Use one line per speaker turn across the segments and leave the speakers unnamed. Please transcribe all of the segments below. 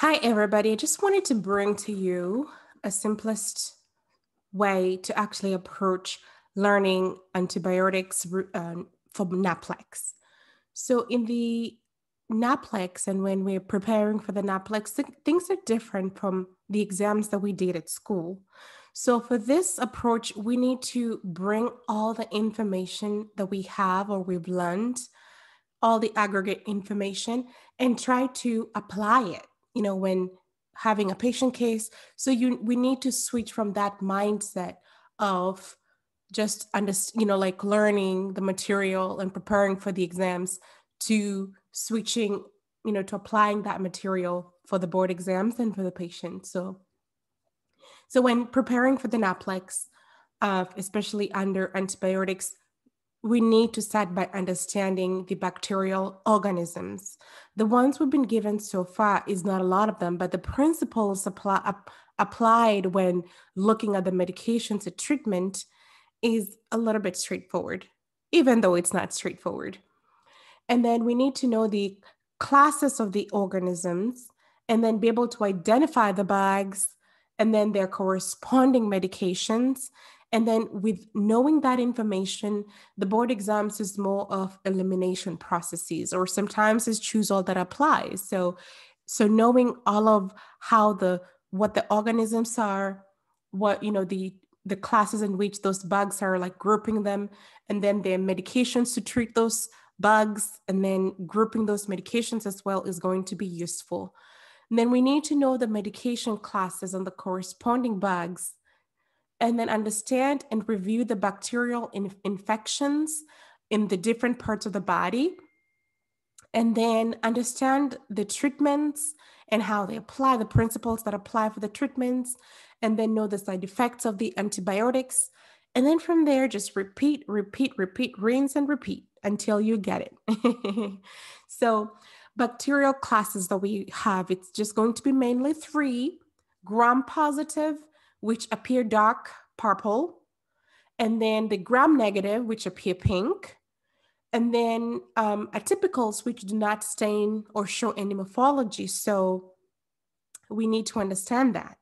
Hi, everybody. I just wanted to bring to you a simplest way to actually approach learning antibiotics uh, for NAPLEX. So, in the NAPLEX, and when we're preparing for the NAPLEX, th- things are different from the exams that we did at school. So, for this approach, we need to bring all the information that we have or we've learned, all the aggregate information, and try to apply it you know, when having a patient case. So you we need to switch from that mindset of just under, you know, like learning the material and preparing for the exams to switching, you know, to applying that material for the board exams and for the patient. So so when preparing for the NAPLEX, uh, especially under antibiotics, we need to start by understanding the bacterial organisms. The ones we've been given so far is not a lot of them, but the principles apply, applied when looking at the medications and treatment is a little bit straightforward, even though it's not straightforward. And then we need to know the classes of the organisms and then be able to identify the bugs and then their corresponding medications and then with knowing that information, the board exams is more of elimination processes, or sometimes is choose all that applies. So, so knowing all of how the what the organisms are, what you know the the classes in which those bugs are, like grouping them, and then their medications to treat those bugs, and then grouping those medications as well is going to be useful. And then we need to know the medication classes and the corresponding bugs and then understand and review the bacterial in- infections in the different parts of the body and then understand the treatments and how they apply the principles that apply for the treatments and then know the side effects of the antibiotics. And then from there just repeat repeat repeat rinse and repeat until you get it. So bacterial classes that we have it's just going to be mainly three gram positive which appear dark purple, and then the gram negative, which appear pink, and then um, atypicals, which do not stain or show any morphology. So we need to understand that.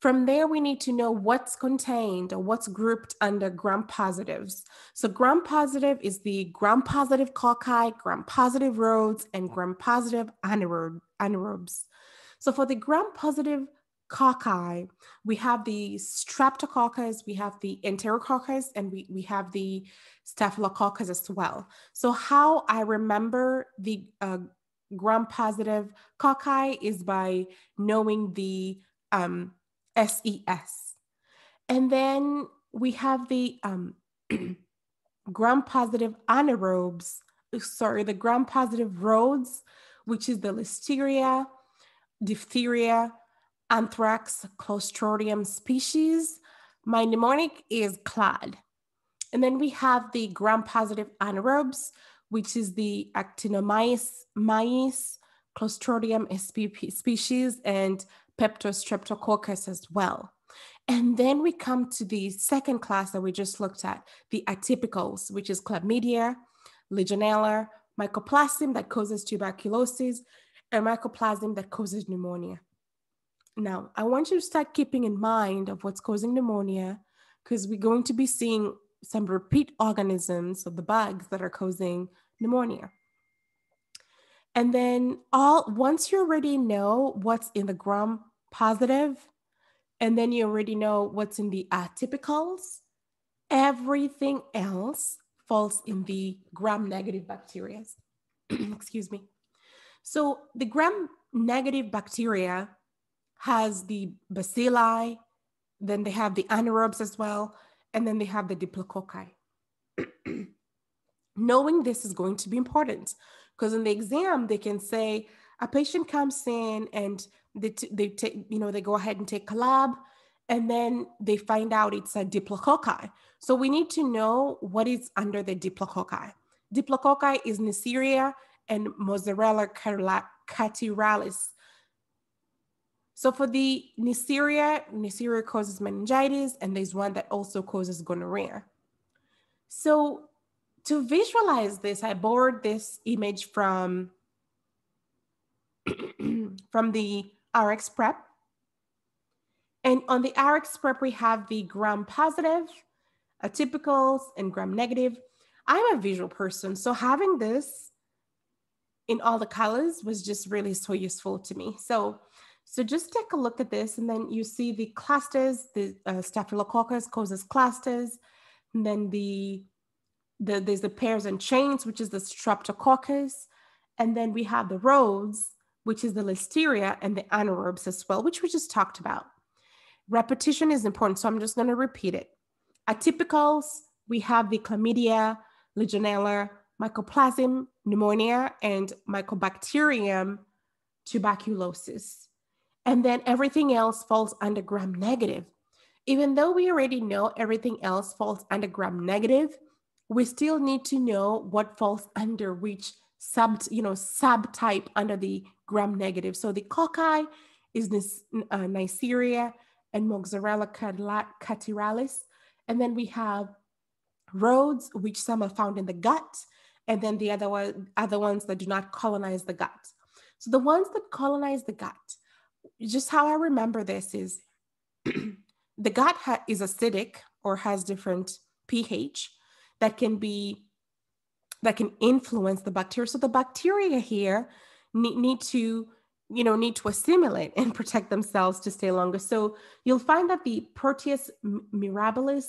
From there, we need to know what's contained or what's grouped under gram positives. So gram positive is the gram positive cocci, gram positive rods, and gram positive anaerobes. So for the gram positive cocci, we have the streptococcus, we have the enterococcus, and we, we have the staphylococcus as well. So how I remember the uh, gram-positive cocci is by knowing the um, SES. And then we have the um, gram-positive anaerobes, sorry, the gram-positive rods, which is the listeria, diphtheria, anthrax clostridium species. My mnemonic is CLAD. And then we have the gram-positive anaerobes, which is the actinomyces clostridium spp species, and peptostreptococcus as well. And then we come to the second class that we just looked at, the atypicals, which is chlamydia, legionella, mycoplasma that causes tuberculosis, and mycoplasma that causes pneumonia. Now, I want you to start keeping in mind of what's causing pneumonia because we're going to be seeing some repeat organisms of the bugs that are causing pneumonia. And then all once you already know what's in the gram positive, and then you already know what's in the atypicals, everything else falls in the gram negative bacteria. Excuse me. So the gram negative bacteria has the bacilli, then they have the anaerobes as well, and then they have the diplococci. Knowing this is going to be important because in the exam they can say a patient comes in and they, t- they take you know they go ahead and take a lab and then they find out it's a diplococci. So we need to know what is under the diplococci. Diplococci is Neisseria and Moraxella catarrhalis so for the Neisseria, Neisseria causes meningitis, and there's one that also causes gonorrhea. So to visualize this, I borrowed this image from, from the RX prep. And on the RX prep, we have the gram positive, atypicals, and gram negative. I'm a visual person, so having this in all the colors was just really so useful to me. So, so just take a look at this, and then you see the clusters, the uh, Staphylococcus causes clusters, and then the, the there's the pairs and chains, which is the Streptococcus, and then we have the rows, which is the Listeria and the anaerobes as well, which we just talked about. Repetition is important, so I'm just going to repeat it. Atypicals, we have the chlamydia, Legionella, mycoplasma, pneumonia, and mycobacterium tuberculosis. And then everything else falls under gram negative. Even though we already know everything else falls under gram negative, we still need to know what falls under which sub, you know, subtype under the gram negative. So the cocci is this uh, Neisseria and Moraxella catarrhalis. And then we have roads, which some are found in the gut, and then the other one, other ones that do not colonize the gut. So the ones that colonize the gut, just how I remember this is the gut ha- is acidic or has different pH that can be that can influence the bacteria. So the bacteria here need, need to you know need to assimilate and protect themselves to stay longer. So you'll find that the Proteus mirabilis,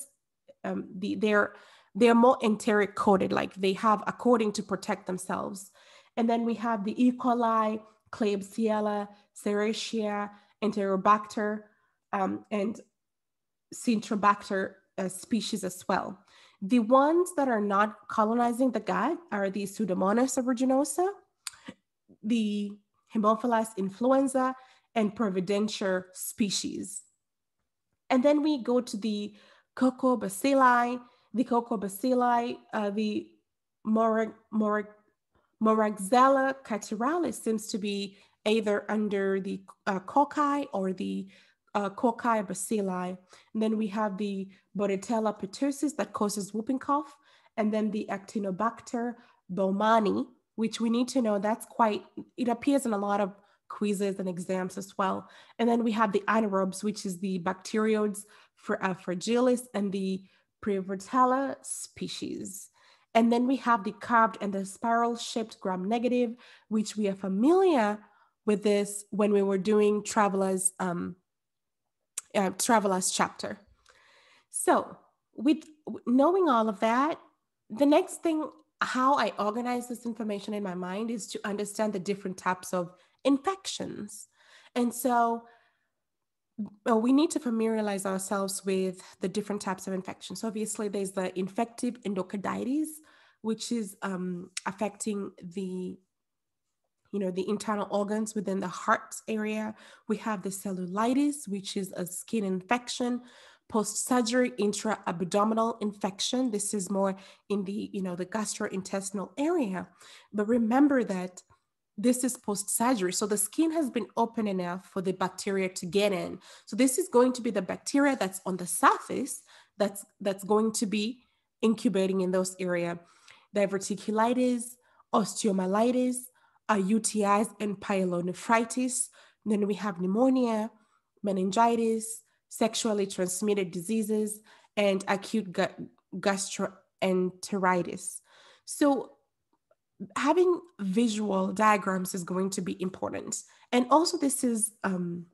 um, the they're they're more enteric coated, like they have a coating to protect themselves. And then we have the E. coli, Klebsiella, Serratia, Enterobacter, um, and Citrobacter uh, species as well. The ones that are not colonizing the gut are the Pseudomonas aeruginosa, the Haemophilus influenza, and Providencia species. And then we go to the Coccobacilli, the Coccobacilli, uh, the Morag, Morag, Moraxella catarrhalis seems to be either under the uh, cocci or the uh, cocci bacilli. And then we have the Bordetella pertussis that causes whooping cough, and then the Actinobacter baumannii, which we need to know that's quite, it appears in a lot of quizzes and exams as well. And then we have the anaerobes, which is the Bacteroides for, uh, fragilis and the Prevotella species. And then we have the curved and the spiral shaped gram negative, which we are familiar with this when we were doing travelers, um, uh, travelers chapter. So with knowing all of that, the next thing, how I organize this information in my mind is to understand the different types of infections. And so we need to familiarize ourselves with the different types of infections. So obviously, there's the infective endocarditis, which is um, affecting the you know the internal organs within the heart area. We have the cellulitis which is a skin infection post-surgery intra-abdominal infection. This is more in the you know the gastrointestinal area. But remember that this is post surgery. So the skin has been open enough for the bacteria to get in. So this is going to be the bacteria that's on the surface that's that's going to be incubating in those area. Diverticulitis, osteomyelitis, uh, UTIs, and pyelonephritis. Then we have pneumonia, meningitis, sexually transmitted diseases, and acute gastroenteritis. So having visual diagrams is going to be important. And also this is um,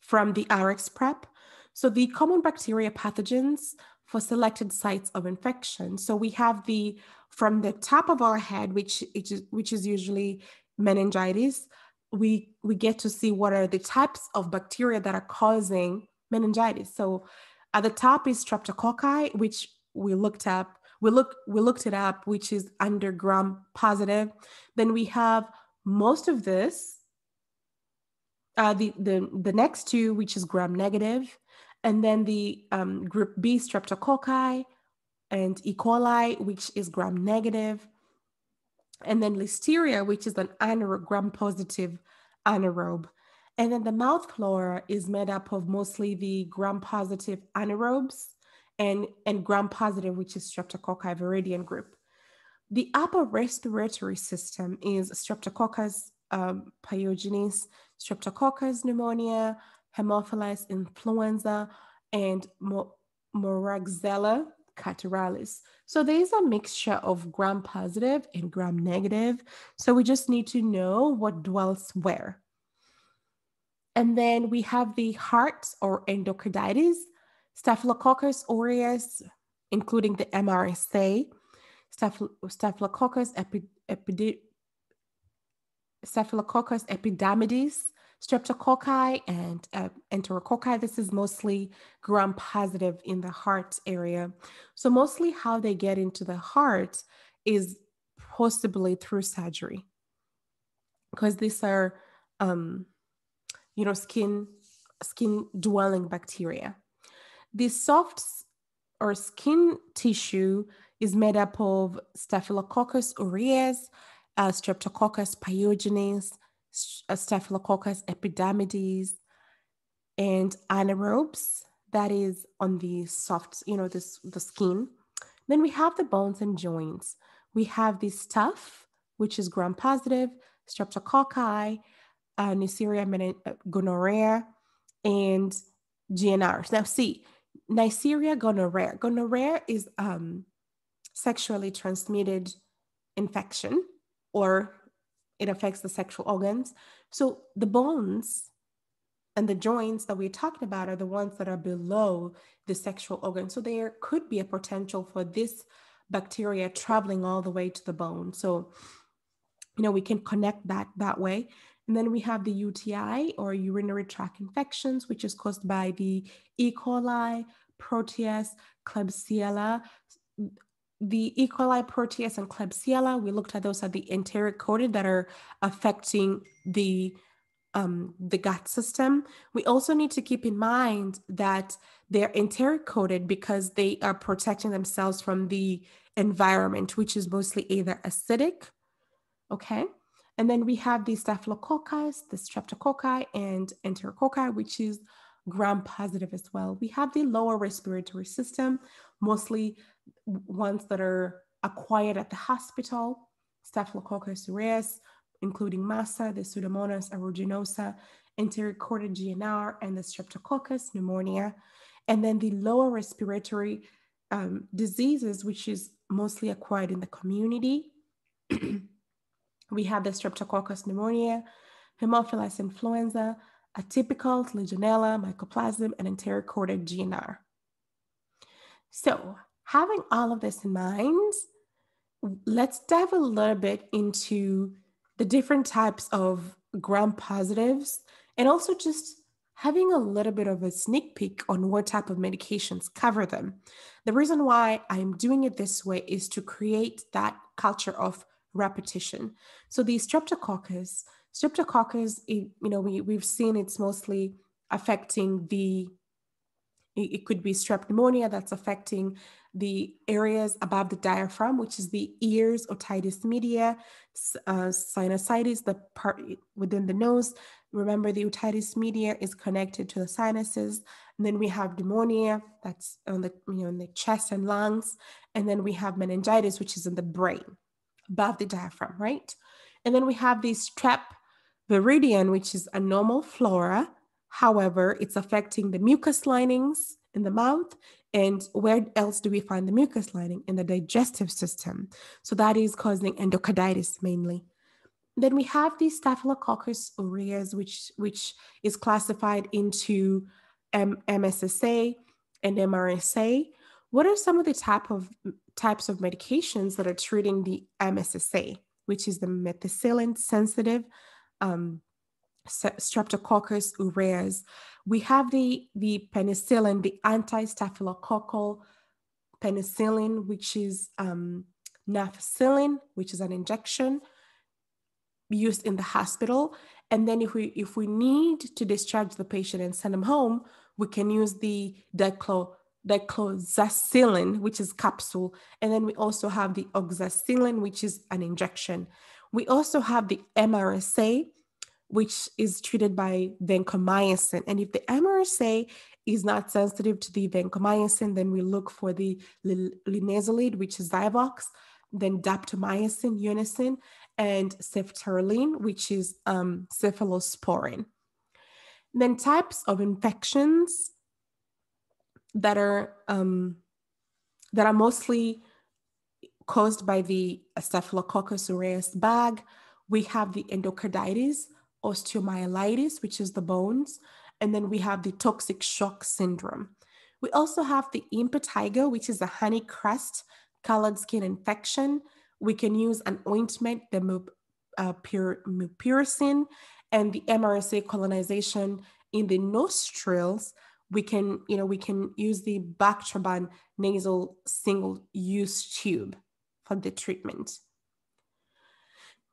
from the RX prep. So the common bacteria pathogens for selected sites of infection. So we have the, from the top of our head, which, is, which is usually meningitis, we, we get to see what are the types of bacteria that are causing meningitis. So at the top is streptococci, which we looked up we look we looked it up which is under gram positive. Then we have most of this uh, the, the the next two which is gram negative and then the um, group b streptococci and e. coli which is gram negative and then listeria which is an anaerobe gram positive anaerobe. And then the mouth flora is made up of mostly the gram positive anaerobes and, and gram positive, which is Streptococci viridans group. The upper respiratory system is Streptococcus um, pyogenes, streptococcus pneumonia, Haemophilus influenza, and Moraxella catarrhalis. So there's a mixture of gram positive and gram negative. So we just need to know what dwells where. And then we have the heart or endocarditis, Staphylococcus aureus, including the MRSA, Staphylococcus epi, epi, Staphylococcus epidermidis, streptococci, and uh, enterococci. This is mostly gram positive in the heart area. So, mostly how they get into the heart is possibly through surgery because these are, um, you know, skin skin dwelling bacteria. The soft or skin tissue is made up of Staphylococcus aureus, uh, Streptococcus pyogenes, uh, Staphylococcus epidermidis, and anaerobes. That is on the soft, you know, this the skin. Then we have the bones and joints. We have the staph, which is gram positive, streptococci, uh, Neisseria uh, gonorrhea, and GNRs. Now, see, Neisseria gonorrhea. Gonorrhea is um, sexually transmitted infection or it affects the sexual organs. So the bones and the joints that we're talking about are the ones that are below the sexual organ. So there could be a potential for this bacteria traveling all the way to the bone. So, you know, we can connect that that way. And then we have the UTI or urinary tract infections, which is caused by the E. coli, Proteus, Klebsiella, the E. coli, Proteus, and Klebsiella, we looked at those at the enteric coated that are affecting the um, the gut system. We also need to keep in mind that they're enteric coated because they are protecting themselves from the environment, which is mostly either acidic, okay? And then we have the staphylococcus, the streptococci, and enterococci, which is gram positive as well. We have the lower respiratory system, mostly ones that are acquired at the hospital, Staphylococcus aureus, including MRSA, the Pseudomonas aeruginosa, enterococcal GNR, and the Streptococcus pneumonia. And then the lower respiratory um, diseases, which is mostly acquired in the community. we have the Streptococcus pneumonia, Haemophilus influenza, atypical Legionella, Mycoplasma, and enterococcal GNR. So having all of this in mind, let's dive a little bit into the different types of gram positives and also just having a little bit of a sneak peek on what type of medications cover them. The reason why I'm doing it this way is to create that culture of repetition. So the streptococcus, streptococcus, it, you know, we, we've seen it's mostly affecting the, it, it could be strep pneumonia that's affecting the areas above the diaphragm, which is the ears, otitis media, uh, sinusitis, the part within the nose. Remember, the otitis media is connected to the sinuses. And then we have pneumonia, that's on the you know in the chest and lungs. And then we have meningitis, which is in the brain, above the diaphragm, right? And then we have this strep viridans, which is a normal flora. However, it's affecting the mucus linings in the mouth and where else do we find the mucus lining? In the digestive system. So that is causing endocarditis mainly. Then we have the Staphylococcus aureus, which, which is classified into M- MSSA and MRSA. What are some of the type of types of medications that are treating the MSSA, which is the methicillin sensitive um, Streptococcus aureus. We have the, the penicillin, the anti-staphylococcal penicillin, which is um, nafcillin, which is an injection used in the hospital. And then if we if we need to discharge the patient and send them home, we can use the diclo, dicloxacillin, which is capsule. And then we also have the oxacillin, which is an injection. We also have the MRSA, which is treated by vancomycin. And if the MRSA is not sensitive to the vancomycin, then we look for the linezolid, which is Zyvox, then daptomycin, Unasyn, and ceftaroline, which is um, cephalosporin. Then types of infections that are um, that are mostly caused by the Staphylococcus aureus bag. We have the endocarditis, osteomyelitis, which is the bones, and then we have the toxic shock syndrome. We also have the impetigo, which is a honey crust colored skin infection. We can use an ointment, the uh, mupirocin, and the MRSA colonization in the nostrils. We can, you know, we can use the Bactroban nasal single-use tube for the treatment.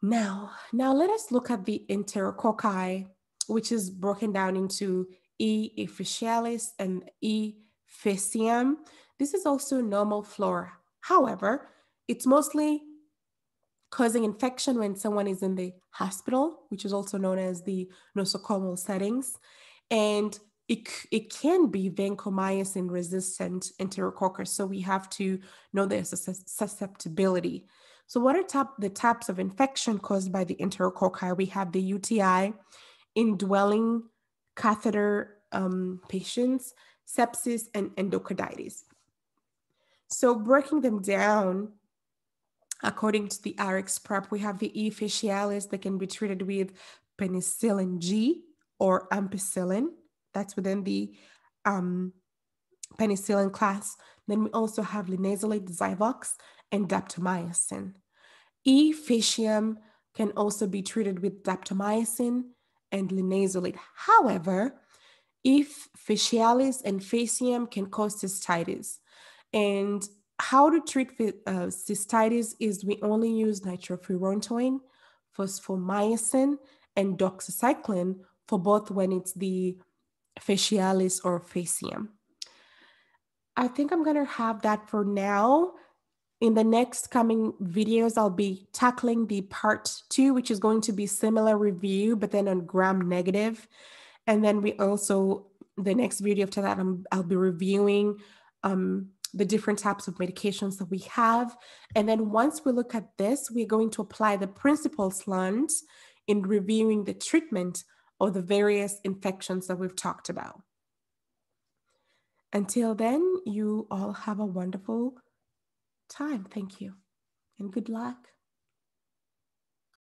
Now, now let us look at the enterococci, which is broken down into E. officinalis and E. faecium. This is also normal flora. However, it's mostly causing infection when someone is in the hospital, which is also known as the nosocomial settings. And it, it can be vancomycin resistant enterococcus. So we have to know the susceptibility. So what are top, the types of infection caused by the enterococci? We have the UTI, indwelling catheter um, patients, sepsis, and endocarditis. So breaking them down, according to the RX prep, we have the E. officinalis that can be treated with penicillin G or ampicillin that's within the um, penicillin class. Then we also have linezolid, Zyvox, and daptomycin. E. faecium can also be treated with daptomycin and linezolid. However, if facialis and faecium can cause cystitis. And how to treat uh, cystitis is we only use nitrofurantoin, fosfomycin, and doxycycline for both when it's the facialis or faecium. I think I'm going to have that for now. In the next coming videos, I'll be tackling the part two, which is going to be similar review, but then on gram negative. And then we also, the next video after that, i will be reviewing um, the different types of medications that we have. And then once we look at this, we're going to apply the principles learned in reviewing the treatment or the various infections that we've talked about. Until then, you all have a wonderful time. Thank you and good luck.